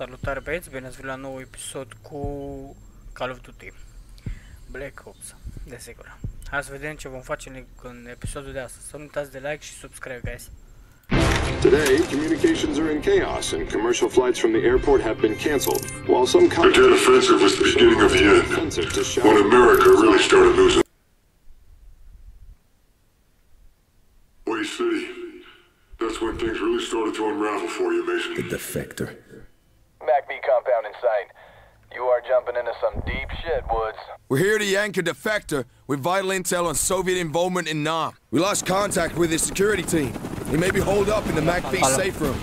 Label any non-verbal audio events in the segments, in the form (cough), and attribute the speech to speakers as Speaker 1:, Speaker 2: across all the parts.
Speaker 1: Salutare băieți, bine ați venit la nou episod cu Call of Duty Black Ops, desigur Hai să vedem ce vom face în, în episodul de astăzi Să nu uitați de like și subscribe, guys
Speaker 2: Today, communications are in chaos and commercial flights from the airport have been canceled. While some
Speaker 3: The jet offensive was the beginning of the end.
Speaker 2: offensive to
Speaker 3: When
Speaker 2: shout
Speaker 3: America really started losing. Way City. That's when things really started to unravel for you, Mason.
Speaker 4: The defector.
Speaker 5: You are jumping into some deep shit, Woods.
Speaker 6: We're here to yank a defector with vital intel on Soviet involvement in Nam. We lost contact with his security team. He may be holed up in the MACV safe room.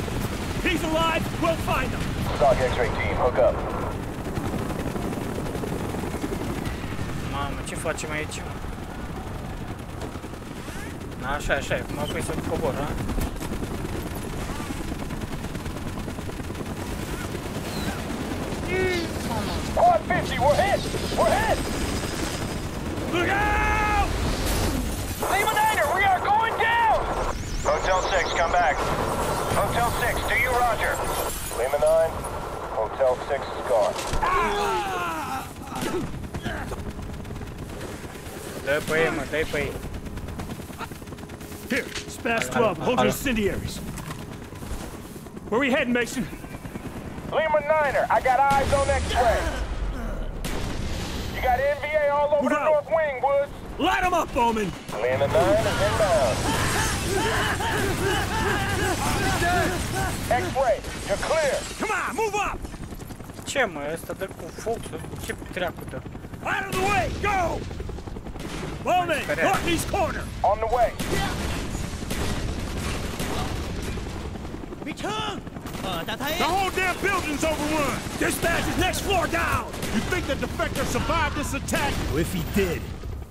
Speaker 7: He's alive. We'll find him.
Speaker 5: Stock X-ray team, hook up.
Speaker 1: Mamă, ce facem aici? Așa, așa, cum apoi să cobor, a?
Speaker 5: Squad 50, we're hit! We're hit!
Speaker 7: Look out!
Speaker 5: Lima Niner, we are going down! Hotel 6, come back. Hotel 6, do you roger? Lima 9, Hotel 6 is gone.
Speaker 1: Dă pe ei, mă, dă
Speaker 7: Here, Spas 12. Hold your incendiaries. Where we heading, Mason?
Speaker 5: Lima Niner, I got eyes on X-ray. You got NVA all over
Speaker 7: Move
Speaker 5: the
Speaker 7: out.
Speaker 5: north wing, Woods.
Speaker 7: Light 'em up, Bowman.
Speaker 5: Lima 9 is inbound. X-ray, you're clear.
Speaker 7: Come on, move up.
Speaker 1: Ce mă, ăsta dă cu foc, ce treacu?
Speaker 7: Out of the way. Go. Bowman,
Speaker 1: Correct.
Speaker 7: northeast corner.
Speaker 5: On the way.
Speaker 7: The whole damn building's overrun! Dispatch next floor down! You think the defector survived this attack? Well, if he did,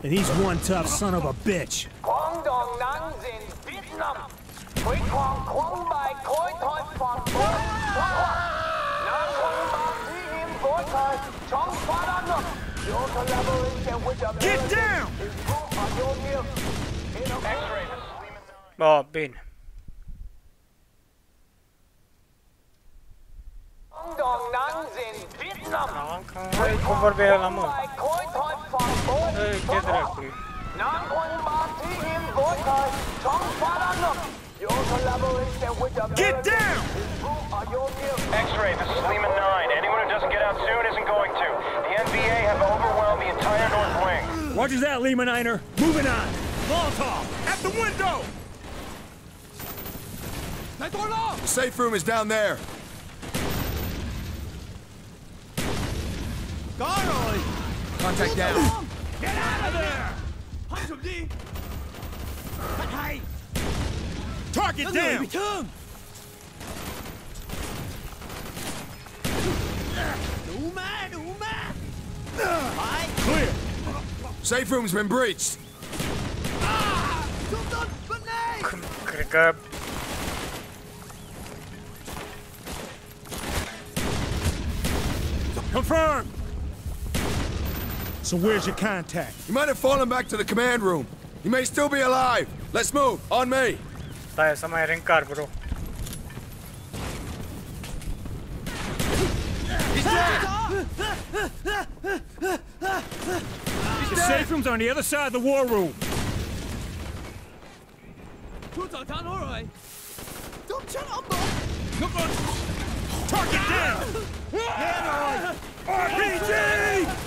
Speaker 7: then he's one tough son of a bitch.
Speaker 8: Dong in Vietnam. Koi Toi Phong Him Chong Your collaboration with America
Speaker 7: Get down!
Speaker 8: is proof of your gift.
Speaker 5: X-ray,
Speaker 8: Oh,
Speaker 1: Ben. Hai, cum vorbea mă?
Speaker 7: Get down!
Speaker 5: X-ray, this is Lima 9. Anyone who doesn't get out soon isn't going to. The NVA have overwhelmed the entire North Wing.
Speaker 7: Roger that, Lima Niner. Moving on. Molotov, at the window!
Speaker 6: The safe room is down there. Contact down.
Speaker 7: Get out of there. Target down. Clear.
Speaker 6: Safe room's been breached.
Speaker 1: Cred că
Speaker 7: Confirmed. So where's your contact?
Speaker 6: He might have fallen back to the command room. He may still be alive. Let's move. On me.
Speaker 1: Stai să mai reîncar, bro
Speaker 7: The safe room's on the other side of the war room. Target down! RPG!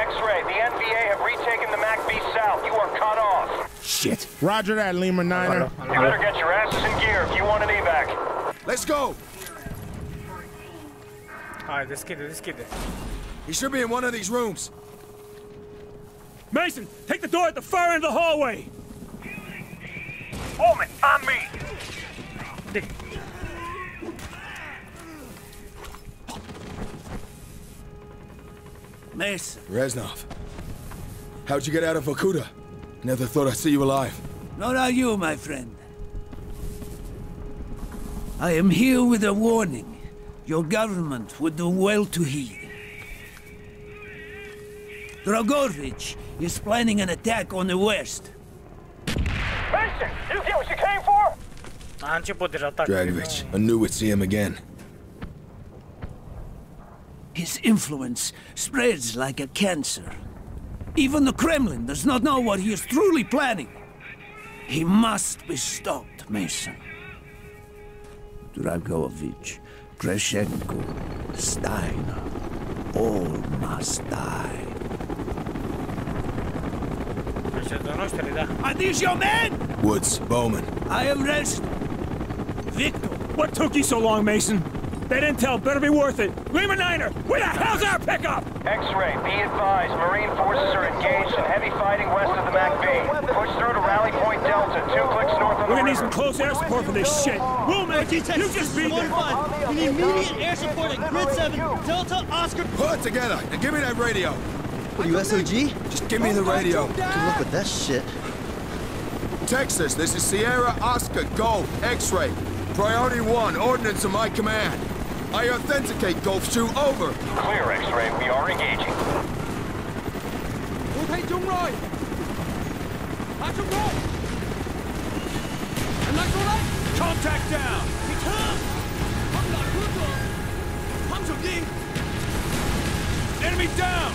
Speaker 5: X-ray, the NVA have retaken the MACV South. You are cut off.
Speaker 7: Shit! Roger that, Lima Niner.
Speaker 5: You better get your asses in gear if you want an evac.
Speaker 6: Let's go.
Speaker 1: Hai, deschide, deschide
Speaker 6: He should be in one of these rooms.
Speaker 7: Mason, take the door at the far end of the hallway!
Speaker 5: Bowman, on me.
Speaker 4: Mason.
Speaker 6: Reznov. How'd you get out of Vorkuta? Never thought I'd see you alive.
Speaker 4: Nor are you, my friend. I am here with a warning. Your government would do well to heed. Dragovich is planning an attack on the west.
Speaker 5: Mason, you get what you came for?
Speaker 1: A început deja atacul.
Speaker 6: Dragovich. I knew we'd see him again.
Speaker 4: His influence spreads like a cancer. Even the Kremlin does not know what he is truly planning. He must be stopped, Mason. Dragovich, Kravchenko, Steiner, all must die.
Speaker 1: Președintele.
Speaker 4: Are these your men?
Speaker 6: Woods, Bowman.
Speaker 4: I am rest. Victor,
Speaker 7: What took you so long, Mason? That intel better be worth it. Lima Niner, where the hell's our pickup?
Speaker 5: X-ray, be advised, Marine forces are engaged in heavy fighting west of the MacV. Push through to Rally Point Delta, two clicks north of the
Speaker 7: We're gonna need some close air support for this shit. We'll make. You just be there.
Speaker 9: We need immediate air support at Grid 7, Delta Oscar.
Speaker 6: Pull it together and give me that radio.
Speaker 9: What are you, SOG?
Speaker 6: Just give me the radio.
Speaker 9: Good luck with that shit.
Speaker 6: Texas, this is Sierra Oscar Golf X-ray. Priority one, ordnance of my command. I authenticate Gulf 2, over.
Speaker 5: Clear, X-ray, we are engaging. Move Roy. I took Roy. Electrolay!
Speaker 7: Contact down. Enemy down.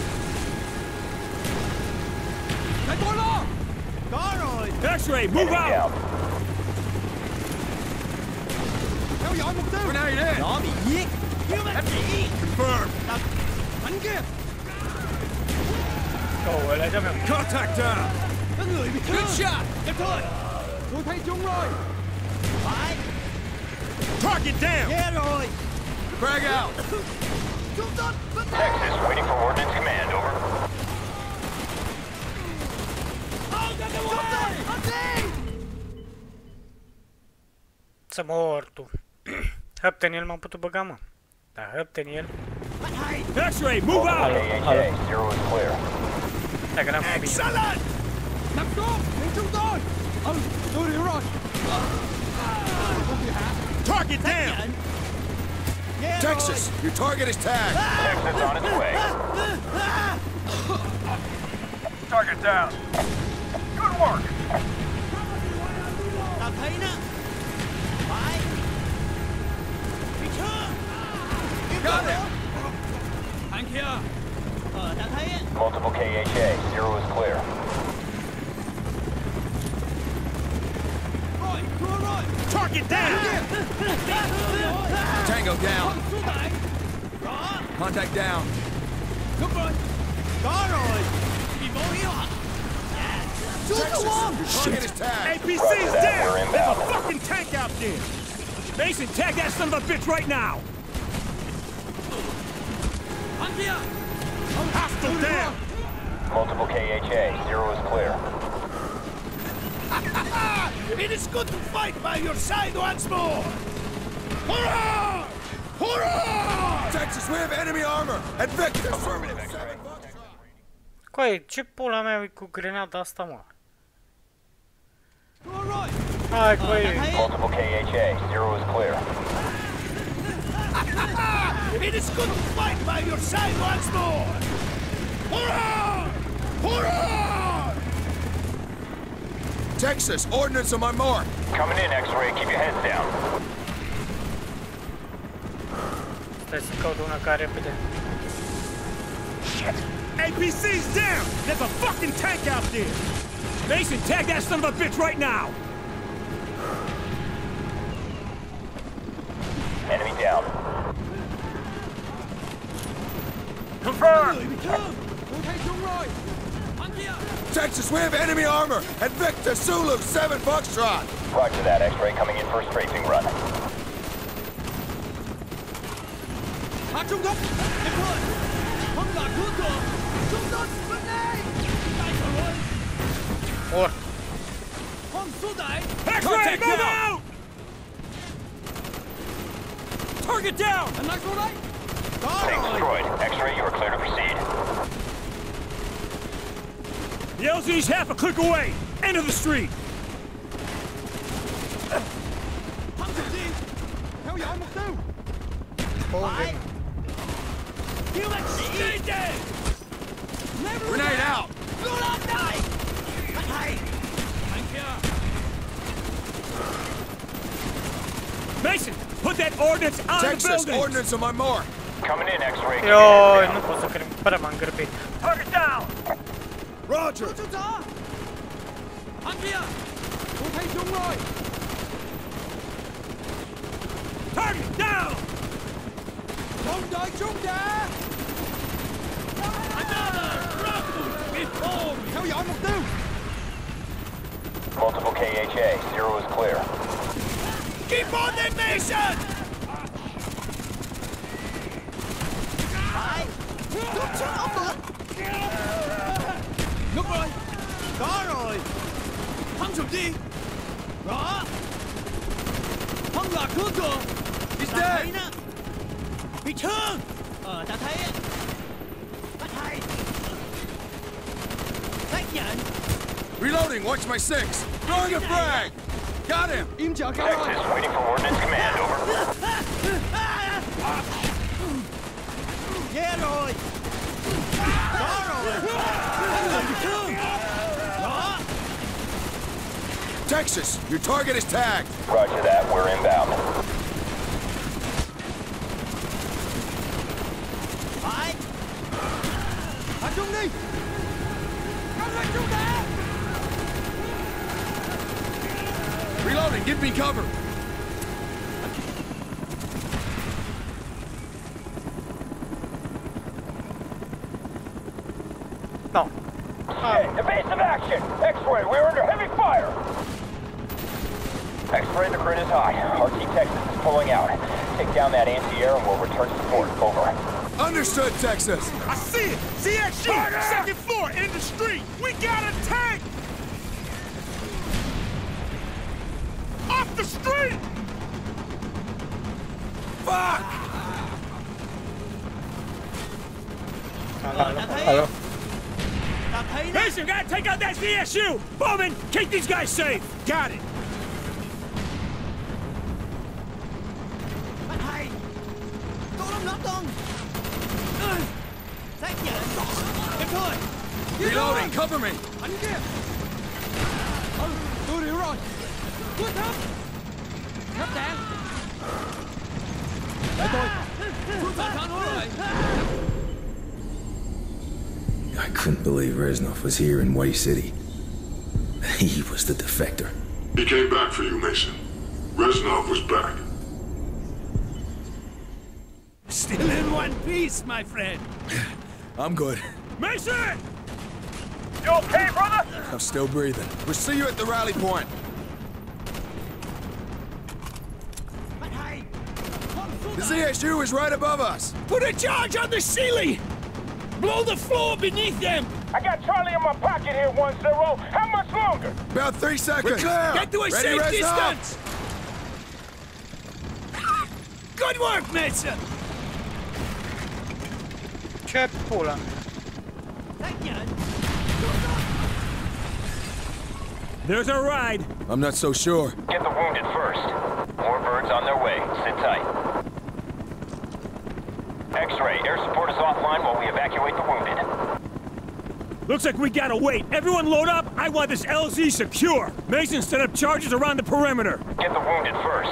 Speaker 7: X-ray, move
Speaker 5: Enemy
Speaker 7: out.
Speaker 5: Down.
Speaker 6: Grenade in.
Speaker 7: Confirmed.
Speaker 1: Oh, ăla de-a meu.
Speaker 7: Contact down.
Speaker 4: good shot.
Speaker 7: Target down.
Speaker 6: Frag out.
Speaker 5: Texas, waiting for Ordnance Command, over.
Speaker 1: Să mor (clears throat) tu. Hăpten el m-am putut băga, mă. Da, hăpten el.
Speaker 7: X-ray, move oh, out.
Speaker 5: KHA, zero is clear.
Speaker 1: Dacă n-am bine.
Speaker 7: Excellent. Target down.
Speaker 6: Texas, your target is tagged.
Speaker 5: Texas on its way. Target down. Good work.
Speaker 6: Got him.
Speaker 5: Multiple KHA, zero is clear.
Speaker 7: Target down. (laughs)
Speaker 6: Tango down. Oh, Contact down. Texas, your target is tagged.
Speaker 7: APC's
Speaker 5: Roger that,
Speaker 7: down.
Speaker 5: we're
Speaker 7: There's a fucking tank out there. Mason, tag that son of a bitch right now. Hostile down.
Speaker 5: Multiple KHA, zero is clear. (laughs)
Speaker 4: It is good to fight by your side once more. Hurrah! Hurrah!
Speaker 6: Texas, we have enemy armor at Victor.
Speaker 1: Coai, ce pula mea e cu grenada asta, mă? Hai, coai.
Speaker 5: Multiple KHA, zero is clear. (laughs)
Speaker 4: It is good to fight by your side once more. Hurrah! Hurrah!
Speaker 6: Texas, ordnance on my mark.
Speaker 5: Coming in, X-ray, keep your heads down.
Speaker 1: Stai să caut una care repede. Shit!
Speaker 7: APC's down. There's a fucking tank out there. Mason, tag that son of a bitch right now.
Speaker 5: Enemy down.
Speaker 7: Confirmed.
Speaker 6: Texas, we have enemy armor at Victor Zulu 7 Foxtrot.
Speaker 5: Roger that, X-ray coming in for a strafing run.
Speaker 1: Or,
Speaker 7: X-ray,
Speaker 6: Contact
Speaker 7: move
Speaker 6: down.
Speaker 7: out. Target down.
Speaker 5: Tank destroyed. X-ray, you are clear to proceed.
Speaker 7: The LZ's half a click away. End of the street.
Speaker 4: Stay dead!
Speaker 6: Grenade out!
Speaker 7: Mason, put that ordnance on the building!
Speaker 6: Texas,
Speaker 7: building.
Speaker 6: ordnance on my mark.
Speaker 5: Coming in, X-ray.
Speaker 1: Joj, nu pot să cred. Pare m-am grăbit.
Speaker 7: Target down.
Speaker 6: Roger! Andrea. Okay, don't worry.
Speaker 7: Target down.
Speaker 9: Don't die, don't
Speaker 10: die.
Speaker 4: Another rocket before me.
Speaker 11: Hell yeah, I'm not
Speaker 5: Multiple KHA. Zero is clear.
Speaker 4: Keep on that Lúc rồi! Có rồi! Thăng sụp đi! Rõ! Thăng là cướp rồi!
Speaker 6: He's
Speaker 4: Ta thấy
Speaker 6: dead!
Speaker 4: nó! Bị thương! Ờ, ta thấy! Bắt hay! Xác nhận!
Speaker 6: Reloading, watch my six! Throwing a frag! Got him!
Speaker 5: Texas, waiting for ordnance command. Over.
Speaker 4: Nghe rồi! Có rồi! Thăng là bị thương! Rõ!
Speaker 6: Texas, your target is tagged.
Speaker 5: Roger that. We're inbound.
Speaker 4: Phải! Tập trung đi! Lên chúng ta!
Speaker 6: Reloading, give me cover.
Speaker 5: Evasive action! X-ray, we're under heavy fire! X-ray, the grid is high. RT Texas is pulling out. Take down that anti-air and we'll return support. Over.
Speaker 6: Understood, Texas.
Speaker 7: I see it. CXG, second floor, in the street. We got a tank. Off the street.
Speaker 6: Fuck!
Speaker 1: Alo,
Speaker 4: ta thấy
Speaker 1: alo.
Speaker 4: Ta thấy nó!
Speaker 7: Mason, gotta take out that ZSU. Bowman, keep these guys safe. Got it.
Speaker 4: Bắt hay! Tôi đóng nắp con! Ừ. Xác nhận! Em thôi!
Speaker 6: Reloading, cover me.
Speaker 4: Anh kia! Ừ, tôi hiểu rồi! Quyết thấp! Thấp đạn! Để tôi! Phương phản phản hồi rồi!
Speaker 12: I couldn't believe Reznov was here in Hue City. (laughs) He was the defector.
Speaker 3: He came back for you, Mason. Reznov was back.
Speaker 4: Still in one piece, my friend! (sighs)
Speaker 6: I'm good.
Speaker 7: Mason.
Speaker 5: You okay, brother?
Speaker 6: I'm still breathing. We'll see you at the rally point. The ZSU is right above us.
Speaker 4: Put a charge on the ceiling! Blow the floor beneath them!
Speaker 5: I got Charlie in my pocket here, 1-0. How much longer?
Speaker 6: About three seconds.
Speaker 4: Get to a
Speaker 6: Ready,
Speaker 4: safe
Speaker 6: Reznov?
Speaker 4: distance! (laughs) Good work, Mason!
Speaker 1: Ce pula?
Speaker 4: Xác nhận!
Speaker 7: There's a ride.
Speaker 6: I'm not so sure.
Speaker 5: Get the wounded first. More birds on their way. Sit tight. X-ray, air support is offline while we evacuate the wounded.
Speaker 7: Looks like we gotta wait. Everyone load up. I want this LZ secure. Mason set up charges around the perimeter.
Speaker 5: Get the wounded first.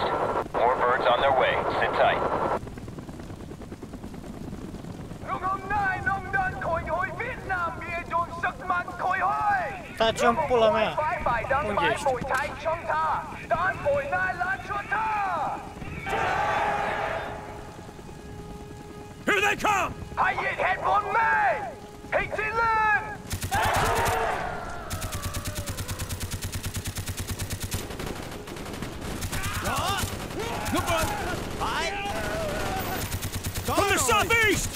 Speaker 5: More birds on their way. Sit tight.
Speaker 1: Taci în pula mea. Unde ești?
Speaker 7: They come!
Speaker 4: Đó! Lúc rồi! Phải! Có
Speaker 7: From the
Speaker 4: rồi!
Speaker 7: southeast!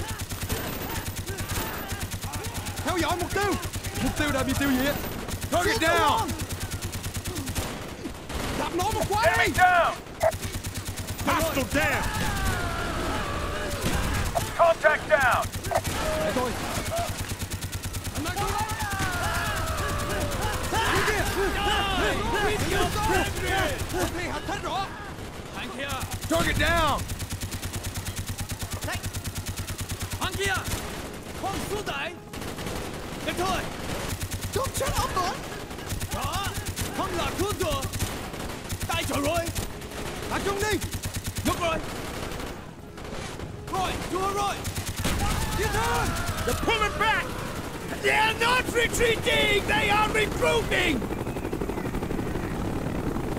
Speaker 4: Theo dõi mục tiêu! Mục tiêu đã bị tiêu diệt!
Speaker 6: Target down.
Speaker 4: Đập nổ một quái đi!
Speaker 5: down!
Speaker 7: Hostile down!
Speaker 5: Contact down.
Speaker 4: Để tôi.
Speaker 6: Target down.
Speaker 4: Hắn kia. Không xuống đẩy. Để thôi. Không chết ông nữa. Đó. Không là cứu được. Tay trời rồi. Tập trung đi. Được rồi. Rồi, chúa rồi. Get on!
Speaker 7: They're pulling back!
Speaker 4: They are not retreating! They are recruiting!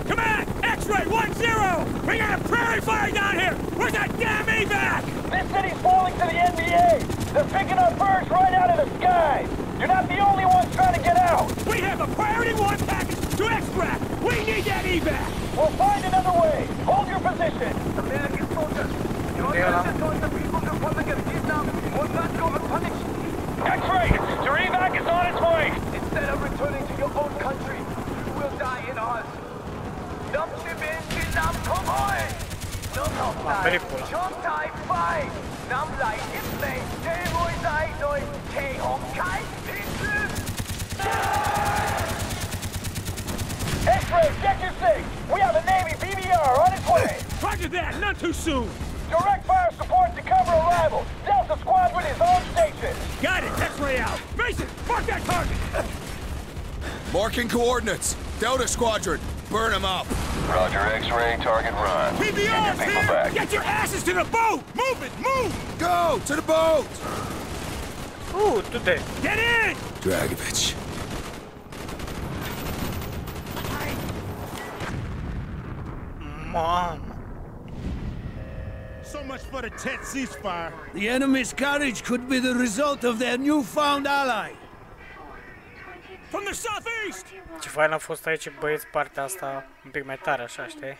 Speaker 7: Command! X-ray 1-0! We got a prairie fire down here! Where's that damn evac?
Speaker 5: This city's falling to the NVA! They're picking up birds right out of the sky! You're not the only ones trying to get out!
Speaker 7: We have a priority one package to extract! We need that evac!
Speaker 5: We'll find another way! Hold your position! American soldiers!
Speaker 1: Yeah.
Speaker 5: the people who want to get will not go unpunished. That's right. Your evac is on its way. Instead of returning to your own country, you will die in ours. Nam Vietnam Vietnam come on. No no
Speaker 1: película.
Speaker 5: Chom Tai Phai. Nam Lai Hip Lei. Tê Ngôi Dai Đôi. Thề Hồng Khai. Tin Sư. X-ray, get your sig. We have a Navy PBR on its way.
Speaker 7: Roger that! Not too soon!
Speaker 5: Direct fire support to cover arrival. Delta Squadron is on station.
Speaker 7: Got it! X-ray out! Mason, mark that target!
Speaker 6: Marking coordinates. Delta Squadron, burn them up.
Speaker 5: Roger, X-ray, target run.
Speaker 7: PBR's here! Get your asses to the boat! Move it! Move!
Speaker 6: Go to the boat!
Speaker 1: Uh, tutaj.
Speaker 7: Get in!
Speaker 12: Dragovich.
Speaker 1: Mamă.
Speaker 7: So much for the Tet ceasefire.
Speaker 4: The enemy's courage could be the result of their newfound ally.
Speaker 7: From the southeast!
Speaker 1: Ce fain a fost aici băieți partea asta un pic mai tare așa, știi?